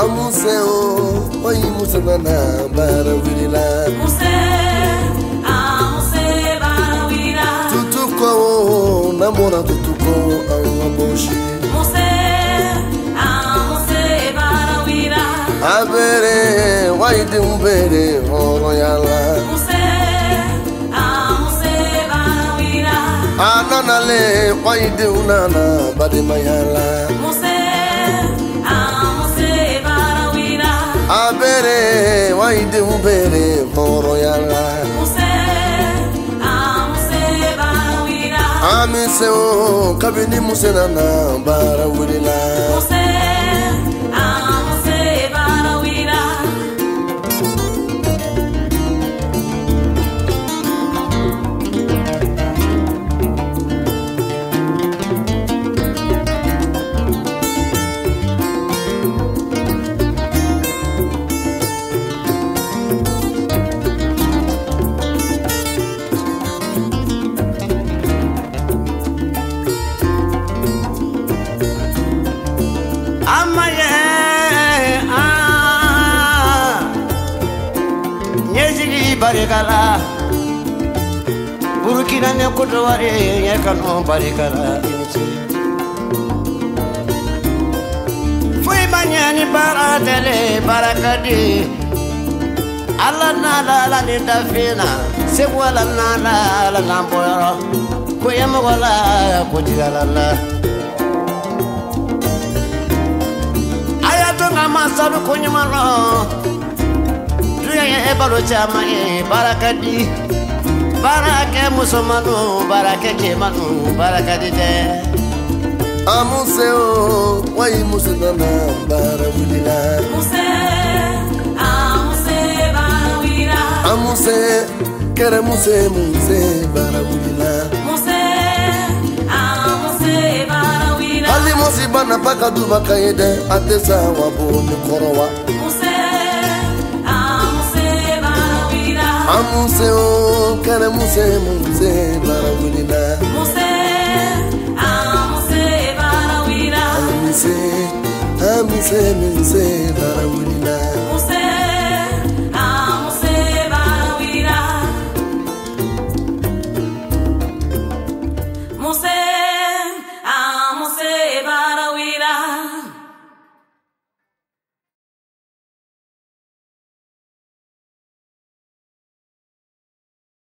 amuse o oyi muse nana bara wilila Muse, ah, muse barawira. tutuko namora tutuko awa boshi Muse, ah, muse barawira. abere waidi umbere horo yala Muse, ah, muse barawira. ananale waidi unana badi mayala Muse, waidi umbere horo yala Muse, ah, muse barawira. amise o kabini muse nana bara wilila Muse, barikala burukina ne kotowari ɲɛ kanu barikala foyi ma ɲɛ ni baara tɛle baraka di ala nala ala ni dafina ko la ko tigala la a y'a to ko ye e balo caman ye baara ka di baara kɛ musomanu baara kɛ cɛmanu baara ka di dɛ. a musɛ o wayi muso nana baara wulila. musɛ a musɛ baara wulila. a musɛ kɛrɛ musɛ musɛ baara wulila. musɛ a musɛ baara wulila. hali musi bana ba ka duba ka ye dɛ a tɛ sa wa bo ni kɔrɔ wa. muse o kana muse muse barawina muse a muse barawina muse a muse muse barawina muse a muse barawina muse